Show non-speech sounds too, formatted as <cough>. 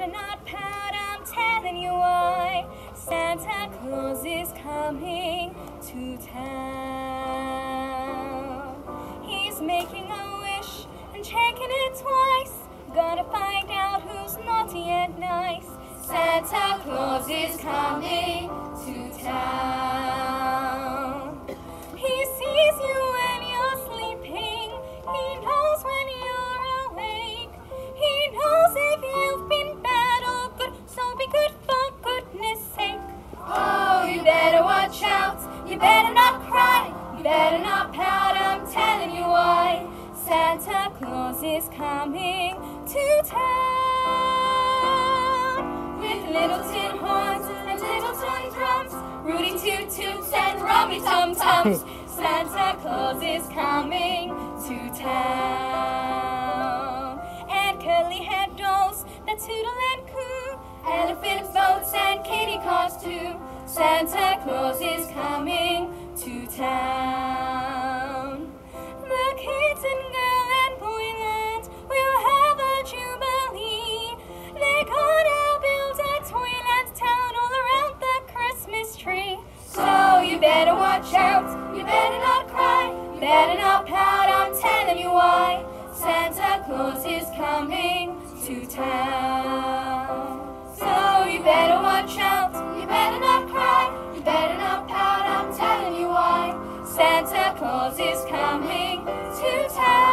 better not pout, I'm telling you why. Santa Claus is coming to town. He's making a wish and checking it twice. Gotta find out who's naughty and nice. Santa Claus is coming You better not cry. You better not pout. I'm telling you why. Santa Claus is coming to town with little tin horns and little tin drums, Rudy toot toots and rummy tum tums. <laughs> Santa Claus is coming to town. And curly head dolls that tootle and coo, elephant boats and kitty cars too. Santa Claus is coming to town. The kids and girl and boyland will have a jubilee. They're gonna build a toyland town all around the Christmas tree. So you better watch out, you better not cry, you better not pout, I'm telling you why. Santa Claus is coming to town. Claus is coming to town.